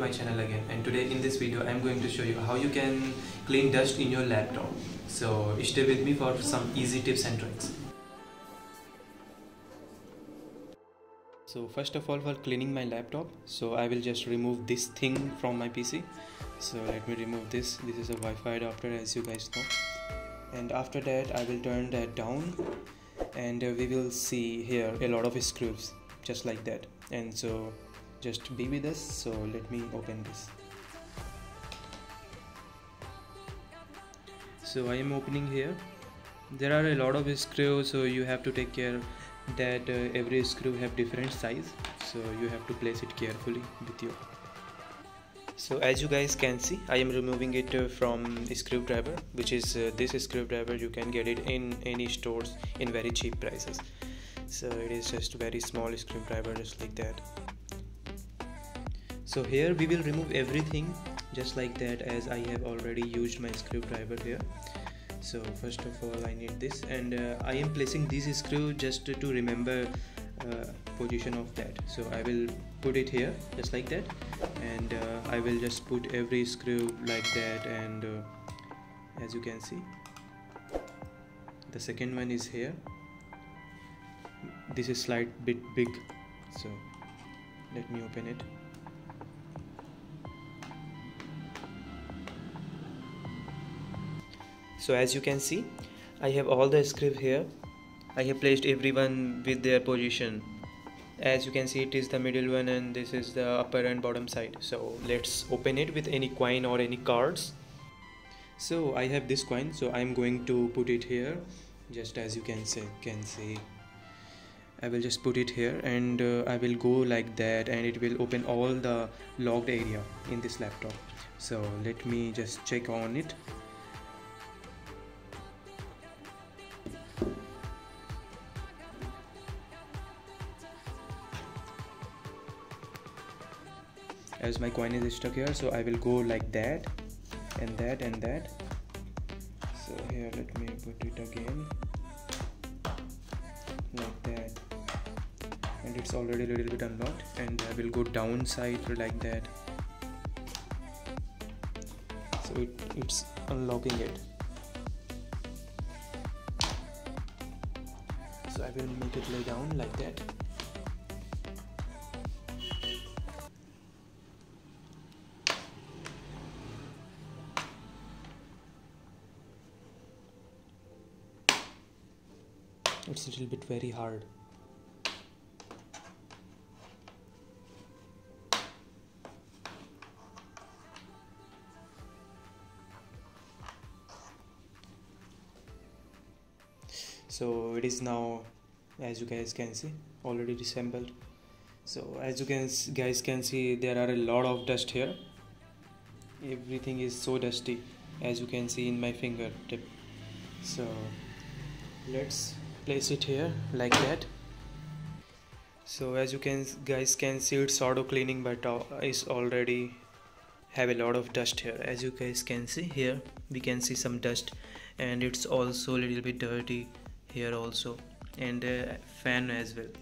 my channel again and today in this video I'm going to show you how you can clean dust in your laptop. So stay with me for some easy tips and tricks. So first of all for cleaning my laptop so I will just remove this thing from my PC. So let me remove this. This is a Wi-Fi adapter as you guys know. And after that I will turn that down and uh, we will see here a lot of screws just like that and so just be with us so let me open this. So I am opening here. There are a lot of screws so you have to take care that uh, every screw have different size. So you have to place it carefully with you. So as you guys can see I am removing it uh, from screwdriver which is uh, this screwdriver you can get it in any stores in very cheap prices. So it is just very small screwdriver just like that so here we will remove everything just like that as I have already used my screwdriver here. So first of all I need this and uh, I am placing this screw just to, remember uh, position of that. So I will put it here just like that and uh, I will just put every screw like that and uh, as you can see the second one is here. This is slight bit big so let me open it so as you can see I have all the script here. I have placed everyone with their position. As you can see it is the middle one and this is the upper and bottom side. So let's open it with any coin or any cards. So I have this coin. So I'm going to put it here. Just as you can say can see. I will just put it here and uh, I will go like that and it will open all the logged area in this laptop. So let me just check on it as my coin is stuck here so I will go like that and that and that. So here let me put it again. Like that. And it's already a little bit unlocked and I will go downside like that. So it, it's unlocking it. So I will make it lay down like that it's a little bit very hard. So it is now as you guys can see already disassembled so as you can guys can see there are a lot of dust here. Everything is so dusty as you can see in my fingertip. So let's place it here like that. So as you can guys can see it's auto cleaning but uh, it's already have a lot of dust here. As you guys can see here we can see some dust and it's also a little bit dirty here also and a fan as well.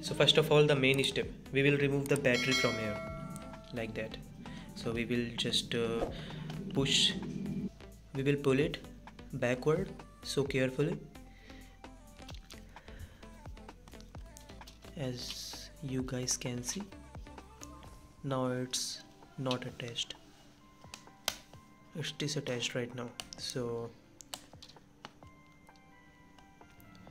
So first of all the main step. We will remove the battery from here like that. So we will just uh, push we will pull it backward so carefully. As you guys can see now it's not attached it's disattached right now so.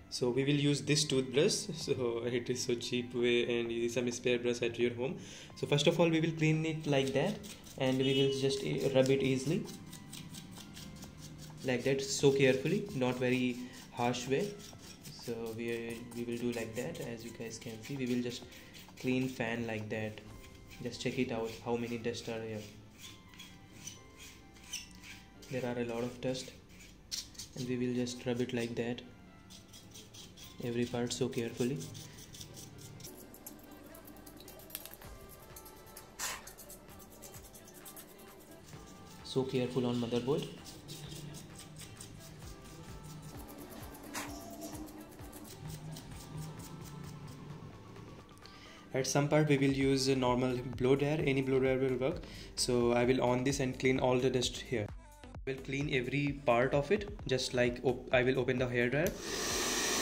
So we will use this toothbrush. So it is so cheap way and some spare brush at your home. So first of all we will clean it like that and we will just eh, rub it easily like that so carefully not very harsh way. So we, we will do like that. As you guys can see we will just clean fan like that. Just check it out how many dust are here. There are a lot of dust and we will just rub it like that every part so carefully. So careful on motherboard at some part we will use a normal blow dryer. Any blow dryer will work. So i will on this and clean all the dust here. I will clean every part of it. Just like i will open the hair dryer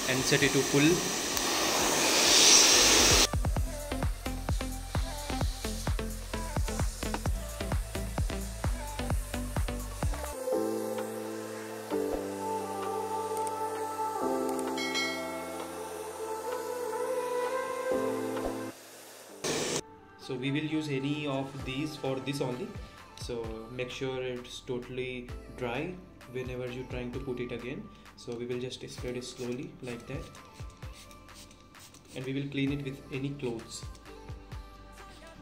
and set it to full so we will use any of these for this only. So make sure it's totally dry whenever you're trying to put it again. So we will just spread it slowly like that. And we will clean it with any clothes.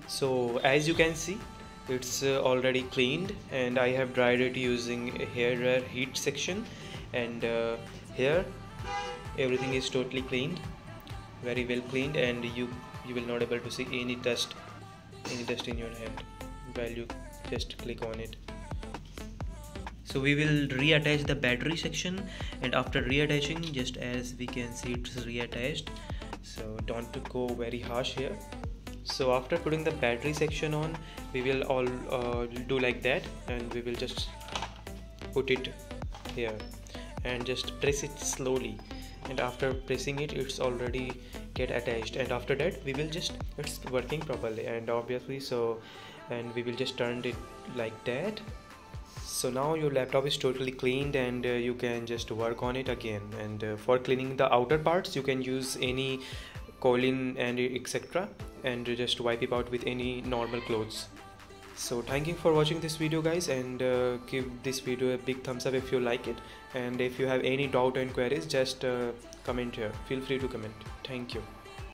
So as you can see it's uh, already cleaned and I have dried it using a hair dryer heat section. And uh, here everything is totally cleaned very well cleaned and you you will not able to see any dust dust in your hand. While you just click on it. So we will reattach the battery section. And after reattaching just as we can see it's reattached. So don't go very harsh here. So after putting the battery section on we will all uh, do like that. And we will just put it here. And just press it slowly and after pressing it it's already get attached. And after that we will just it's working properly and obviously so and we will just turn it like that. So now your laptop is totally cleaned and uh, you can just work on it again. And uh, for cleaning the outer parts you can use any Colin and etc and just wipe it out with any normal clothes so thank you for watching this video guys and uh, give this video a big thumbs up if you like it. And if you have any doubt and queries just uh, comment here. Feel free to comment. Thank you